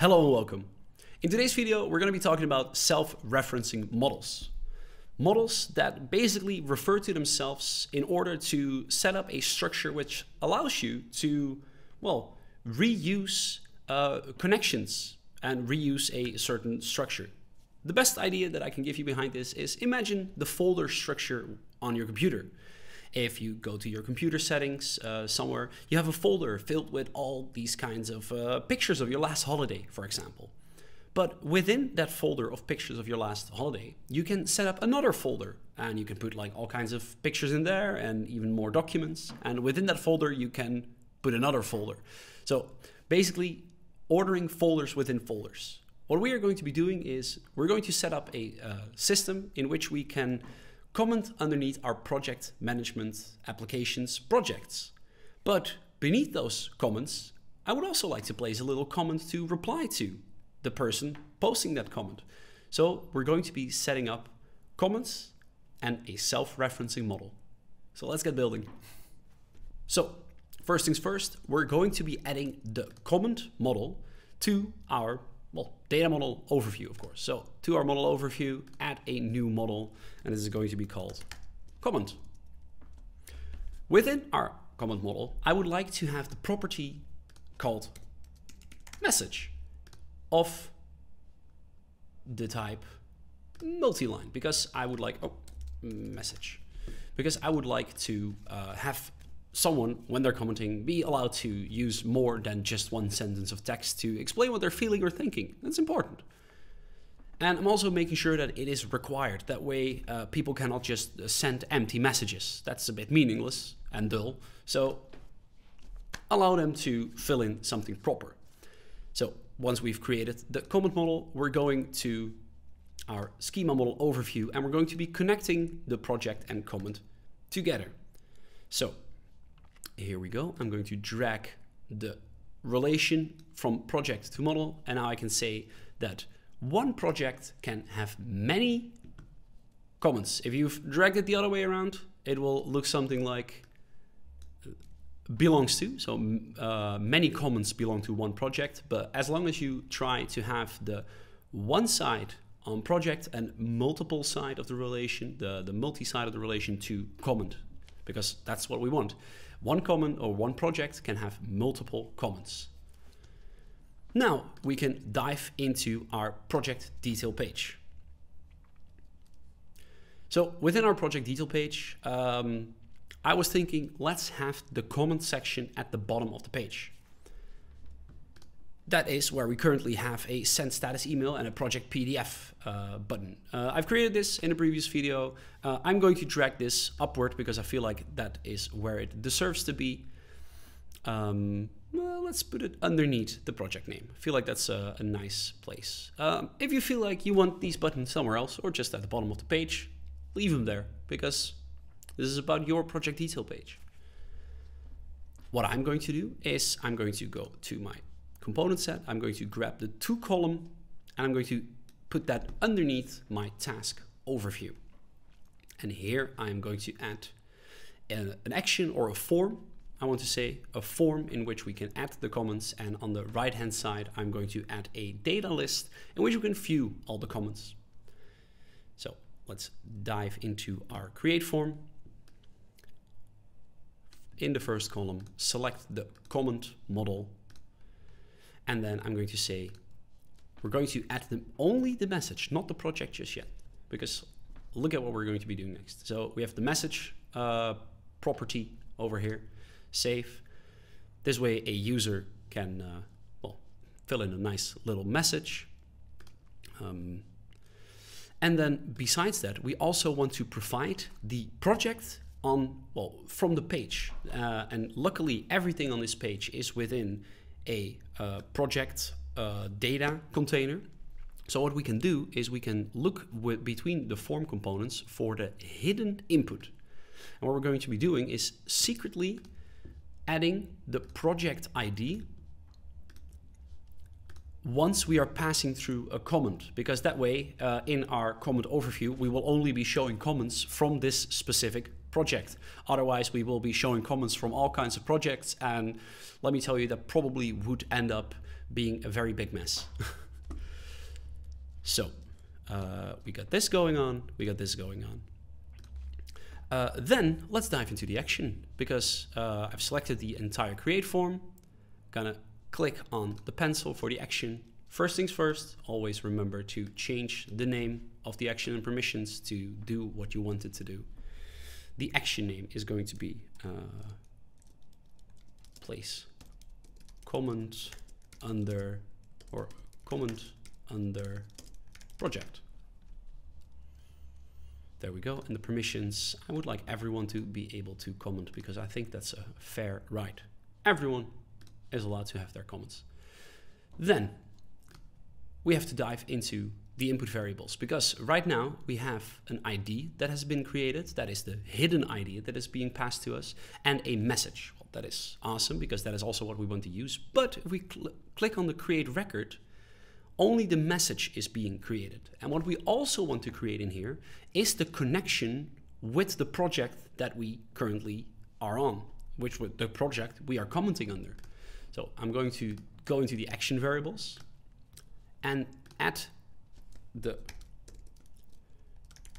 Hello and welcome. In today's video, we're going to be talking about self-referencing models. Models that basically refer to themselves in order to set up a structure which allows you to, well, reuse uh, connections and reuse a certain structure. The best idea that I can give you behind this is imagine the folder structure on your computer. If you go to your computer settings uh, somewhere, you have a folder filled with all these kinds of uh, pictures of your last holiday, for example. But within that folder of pictures of your last holiday, you can set up another folder and you can put like all kinds of pictures in there and even more documents. And within that folder, you can put another folder. So basically ordering folders within folders. What we are going to be doing is we're going to set up a uh, system in which we can comment underneath our project management applications projects. But beneath those comments, I would also like to place a little comment to reply to the person posting that comment. So we're going to be setting up comments and a self-referencing model. So let's get building. So first things first, we're going to be adding the comment model to our data model overview, of course. So to our model overview, add a new model, and this is going to be called comment. Within our comment model, I would like to have the property called message of the type multi-line because I would like, oh, message, because I would like to uh, have someone, when they're commenting, be allowed to use more than just one sentence of text to explain what they're feeling or thinking. That's important. And I'm also making sure that it is required. That way, uh, people cannot just send empty messages. That's a bit meaningless and dull. So allow them to fill in something proper. So once we've created the comment model, we're going to our schema model overview and we're going to be connecting the project and comment together. So here we go. I'm going to drag the relation from project to model. And now I can say that one project can have many comments. If you've dragged it the other way around, it will look something like belongs to. So uh, many comments belong to one project. But as long as you try to have the one side on project and multiple side of the relation, the, the multi side of the relation to comment, because that's what we want. One comment or one project can have multiple comments. Now we can dive into our project detail page. So within our project detail page, um, I was thinking let's have the comment section at the bottom of the page that is where we currently have a send status email and a project PDF uh, button. Uh, I've created this in a previous video. Uh, I'm going to drag this upward because I feel like that is where it deserves to be. Um, well, let's put it underneath the project name. I feel like that's a, a nice place. Um, if you feel like you want these buttons somewhere else or just at the bottom of the page, leave them there because this is about your project detail page. What I'm going to do is I'm going to go to my component set, I'm going two grab the to column and I'm going to put that underneath my task overview. And here I'm going to add a, an action or a form. I want to say a form in which we can add the comments and on the right hand side I'm going to add a data list in which we can view all the comments. So let's dive into our create form. In the first column, select the comment model and then I'm going to say, we're going to add the, only the message, not the project just yet. Because look at what we're going to be doing next. So we have the message uh, property over here, save. This way a user can, uh, well, fill in a nice little message. Um, and then besides that, we also want to provide the project on, well, from the page. Uh, and luckily everything on this page is within a uh, project uh, data container. So what we can do is we can look between the form components for the hidden input. And what we're going to be doing is secretly adding the project ID once we are passing through a comment, because that way uh, in our comment overview, we will only be showing comments from this specific project. Otherwise, we will be showing comments from all kinds of projects. And let me tell you, that probably would end up being a very big mess. so uh, we got this going on, we got this going on. Uh, then let's dive into the action because uh, I've selected the entire create form. Gonna click on the pencil for the action. First things first, always remember to change the name of the action and permissions to do what you want it to do. The action name is going to be uh, place comment under or comment under project. There we go. And the permissions, I would like everyone to be able to comment because I think that's a fair right. Everyone is allowed to have their comments. Then we have to dive into the input variables because right now we have an ID that has been created, that is the hidden ID that is being passed to us, and a message. Well, that is awesome because that is also what we want to use. But if we cl click on the create record, only the message is being created. And what we also want to create in here is the connection with the project that we currently are on, which with the project we are commenting under. So I'm going to go into the action variables and add the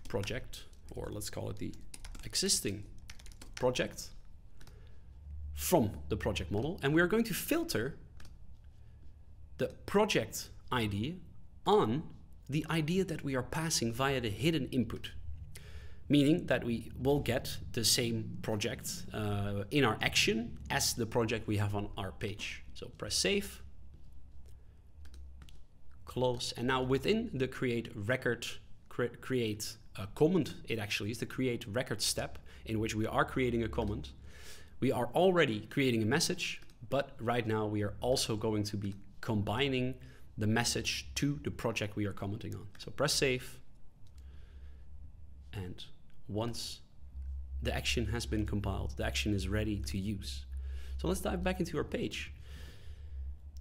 project, or let's call it the existing project from the project model. And we are going to filter the project ID on the idea that we are passing via the hidden input. Meaning that we will get the same project uh, in our action as the project we have on our page. So press save, close, and now within the create record, cre create a comment, it actually is the create record step in which we are creating a comment. We are already creating a message, but right now we are also going to be combining the message to the project we are commenting on. So press save. And once the action has been compiled, the action is ready to use. So let's dive back into our page.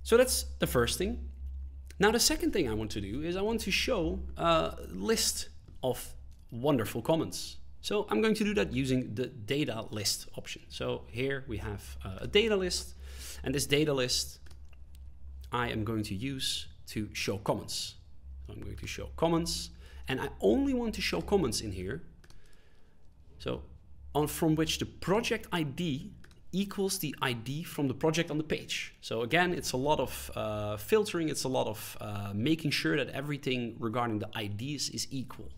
So that's the first thing. Now the second thing I want to do is I want to show a list of wonderful comments. So I'm going to do that using the data list option. So here we have uh, a data list and this data list I am going to use to show comments. I'm going to show comments and I only want to show comments in here. So on from which the project ID equals the ID from the project on the page. So again, it's a lot of uh, filtering. It's a lot of uh, making sure that everything regarding the IDs is equal.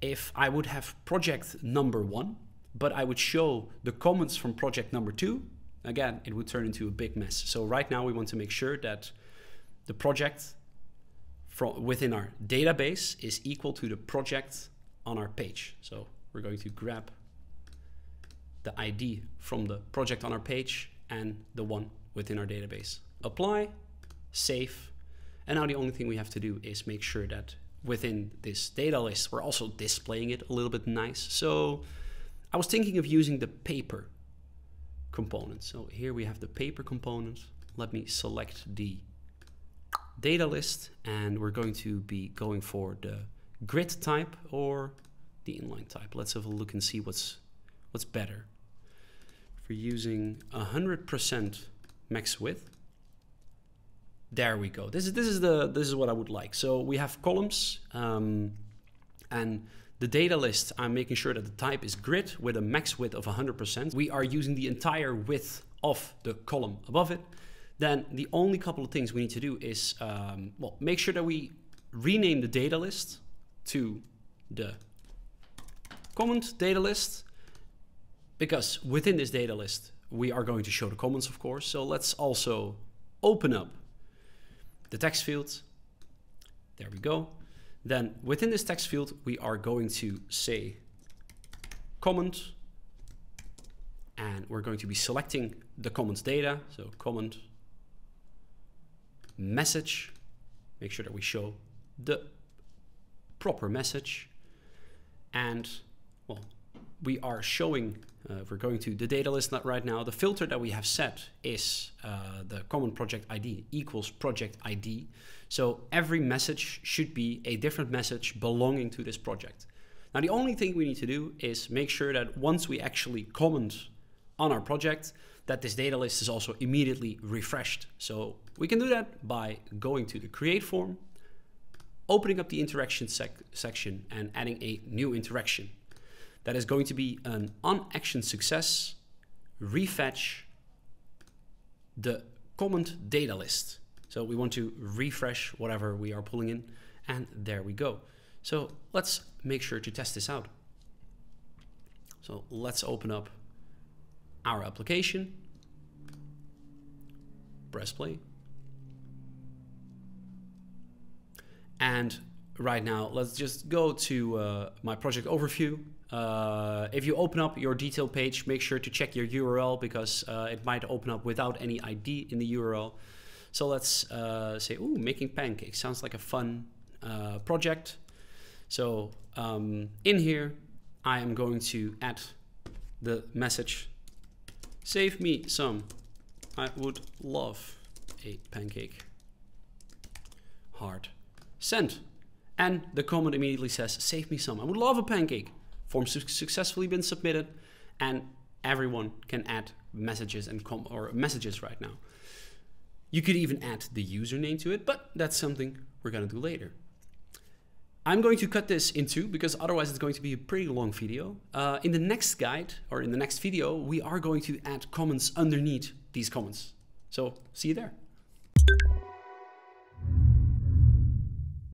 If I would have project number one, but I would show the comments from project number two, again, it would turn into a big mess. So right now we want to make sure that the project from within our database is equal to the project on our page. So we're going to grab the ID from the project on our page and the one within our database. Apply, save, and now the only thing we have to do is make sure that within this data list, we're also displaying it a little bit nice. So I was thinking of using the paper component. So here we have the paper component. Let me select the data list and we're going to be going for the grid type or the inline type. Let's have a look and see what's what's better. For using 100% max width, there we go. This is this is the this is what I would like. So we have columns um, and the data list. I'm making sure that the type is grid with a max width of 100%. We are using the entire width of the column above it. Then the only couple of things we need to do is um, well make sure that we rename the data list to the comment data list because within this data list we are going to show the comments of course so let's also open up the text field. There we go. Then within this text field, we are going to say comment and we're going to be selecting the comments data. So comment message, make sure that we show the proper message. And well, we are showing uh, we're going to the data list right now. The filter that we have set is uh, the common project ID equals project ID. So every message should be a different message belonging to this project. Now, the only thing we need to do is make sure that once we actually comment on our project, that this data list is also immediately refreshed. So we can do that by going to the create form, opening up the interaction sec section and adding a new interaction. That is going to be an on action success refetch the comment data list. So we want to refresh whatever we are pulling in and there we go. So let's make sure to test this out. So let's open up our application, press play. And right now, let's just go to uh, my project overview. Uh, if you open up your detail page, make sure to check your URL because uh, it might open up without any ID in the URL. So let's uh, say, ooh, making pancakes sounds like a fun uh, project. So um, in here, I am going to add the message, save me some. I would love a pancake. Heart. Send. And the comment immediately says, save me some. I would love a pancake. Form su successfully been submitted and everyone can add messages and com or messages right now. You could even add the username to it, but that's something we're gonna do later. I'm going to cut this in two because otherwise it's going to be a pretty long video. Uh, in the next guide or in the next video, we are going to add comments underneath these comments. So see you there.